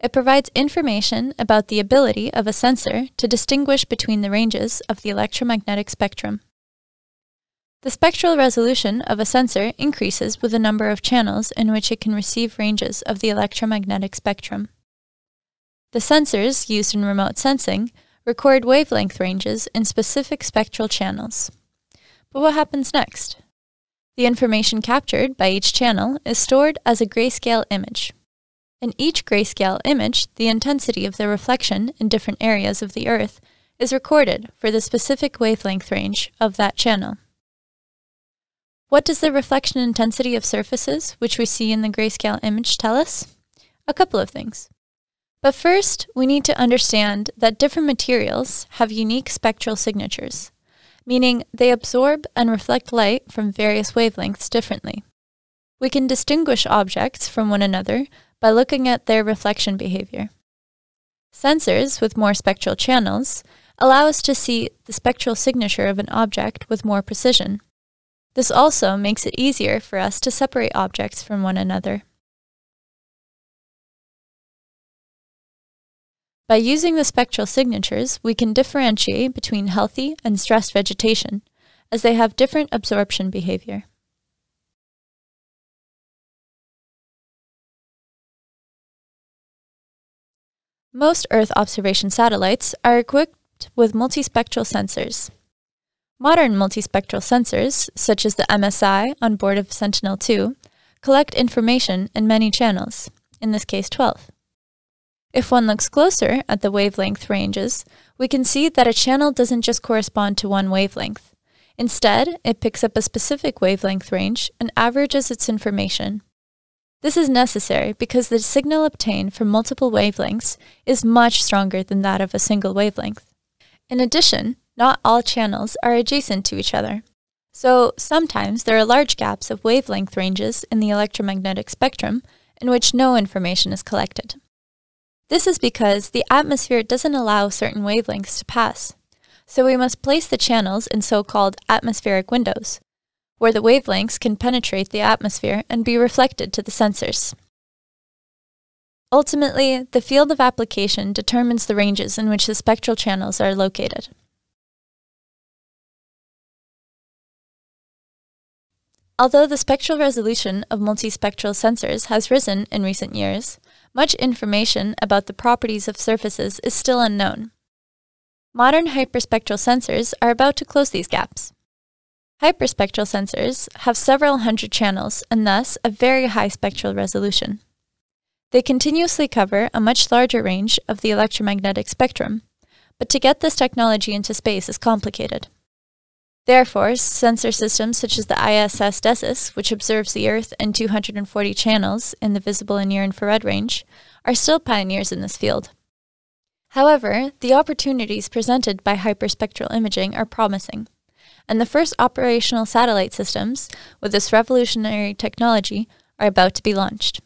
It provides information about the ability of a sensor to distinguish between the ranges of the electromagnetic spectrum. The spectral resolution of a sensor increases with the number of channels in which it can receive ranges of the electromagnetic spectrum. The sensors used in remote sensing record wavelength ranges in specific spectral channels. But what happens next? The information captured by each channel is stored as a grayscale image. In each grayscale image, the intensity of the reflection in different areas of the Earth is recorded for the specific wavelength range of that channel. What does the reflection intensity of surfaces, which we see in the grayscale image, tell us? A couple of things. But first, we need to understand that different materials have unique spectral signatures, meaning they absorb and reflect light from various wavelengths differently. We can distinguish objects from one another by looking at their reflection behavior. Sensors with more spectral channels allow us to see the spectral signature of an object with more precision. This also makes it easier for us to separate objects from one another. By using the spectral signatures, we can differentiate between healthy and stressed vegetation, as they have different absorption behavior. Most Earth observation satellites are equipped with multispectral sensors. Modern multispectral sensors, such as the MSI on board of Sentinel-2, collect information in many channels, in this case 12. If one looks closer at the wavelength ranges, we can see that a channel doesn't just correspond to one wavelength. Instead, it picks up a specific wavelength range and averages its information. This is necessary because the signal obtained from multiple wavelengths is much stronger than that of a single wavelength. In addition, not all channels are adjacent to each other. So sometimes there are large gaps of wavelength ranges in the electromagnetic spectrum in which no information is collected. This is because the atmosphere doesn't allow certain wavelengths to pass. So we must place the channels in so-called atmospheric windows, where the wavelengths can penetrate the atmosphere and be reflected to the sensors. Ultimately, the field of application determines the ranges in which the spectral channels are located. Although the spectral resolution of multispectral sensors has risen in recent years, much information about the properties of surfaces is still unknown. Modern hyperspectral sensors are about to close these gaps. Hyperspectral sensors have several hundred channels and thus a very high spectral resolution. They continuously cover a much larger range of the electromagnetic spectrum, but to get this technology into space is complicated. Therefore, sensor systems such as the ISS DESIS, which observes the Earth in 240 channels in the visible and near infrared range, are still pioneers in this field. However, the opportunities presented by hyperspectral imaging are promising, and the first operational satellite systems with this revolutionary technology are about to be launched.